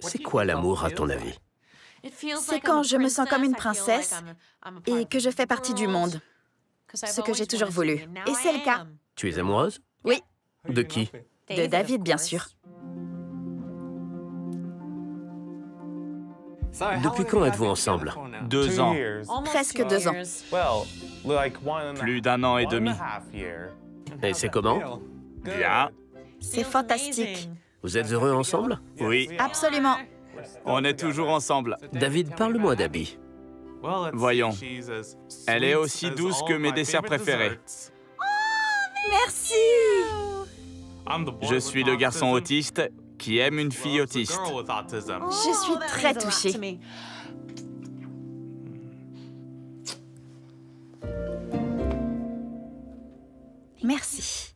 C'est quoi l'amour à ton avis? C'est quand je me sens comme une princesse et que je fais partie du monde. Ce que j'ai toujours voulu. Et c'est le cas. Tu es amoureuse? Oui, De qui? De David, bien sûr. Depuis quand êtes-vous ensemble? Deux ans. Presque deux ans. Plus d'un an et demi. Et c'est comment? Bien. C'est fantastique. Vous êtes heureux ensemble Oui, Absolument. on est toujours ensemble. David, parle-moi d'Abby. Voyons. Elle est aussi douce que mes desserts préférés. Merci. Je suis le garçon autiste qui aime une fille autiste. Je suis très touchée. Merci.